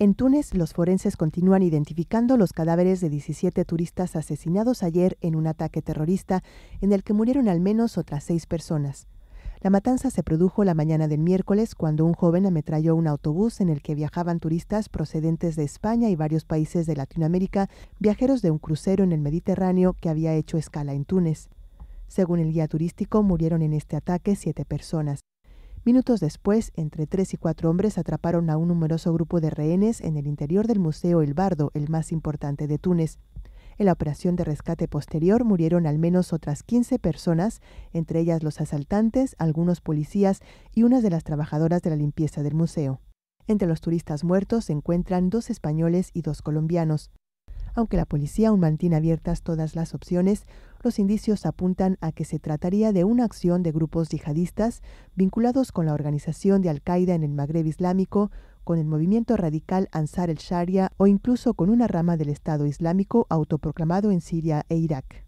En Túnez, los forenses continúan identificando los cadáveres de 17 turistas asesinados ayer en un ataque terrorista en el que murieron al menos otras seis personas. La matanza se produjo la mañana del miércoles cuando un joven ametralló un autobús en el que viajaban turistas procedentes de España y varios países de Latinoamérica, viajeros de un crucero en el Mediterráneo que había hecho escala en Túnez. Según el guía turístico, murieron en este ataque siete personas. Minutos después, entre tres y cuatro hombres atraparon a un numeroso grupo de rehenes en el interior del Museo El Bardo, el más importante de Túnez. En la operación de rescate posterior murieron al menos otras 15 personas, entre ellas los asaltantes, algunos policías y unas de las trabajadoras de la limpieza del museo. Entre los turistas muertos se encuentran dos españoles y dos colombianos. Aunque la policía aún mantiene abiertas todas las opciones, los indicios apuntan a que se trataría de una acción de grupos yihadistas vinculados con la organización de Al-Qaeda en el Magreb Islámico, con el movimiento radical Ansar el-Sharia o incluso con una rama del Estado Islámico autoproclamado en Siria e Irak.